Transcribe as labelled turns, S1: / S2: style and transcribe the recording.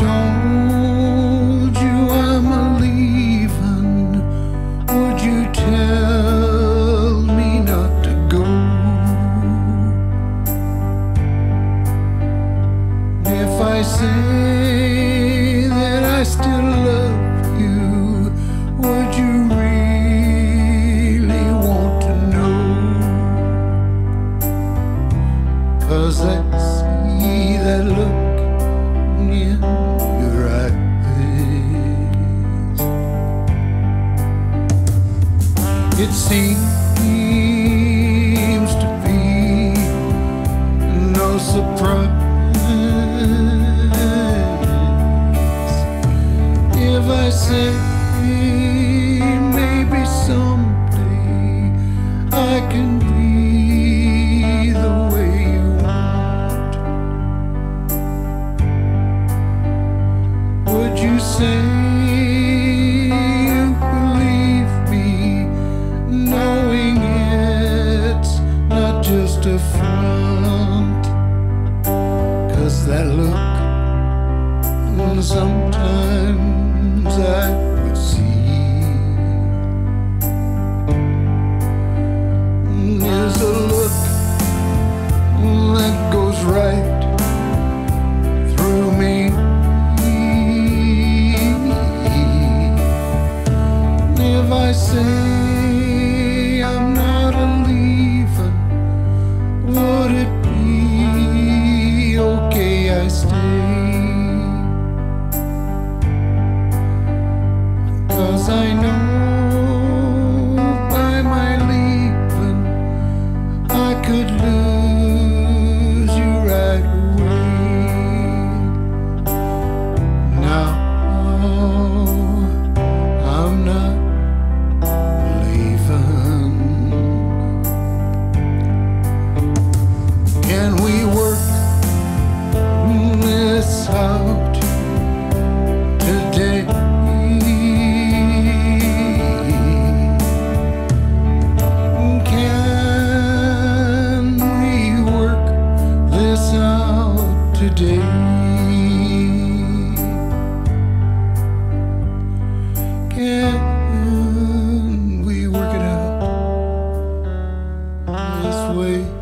S1: told you I'm a leaving, would you tell me not to go? If I say that I still love you, would you really want to know? Cause I see that look in It seems to be no surprise if I say maybe someday I can be the way you want. Would you say front? Cause that look, sometimes I would see, is a look that goes right through me. If I say could lose. today. Can we work it out this way?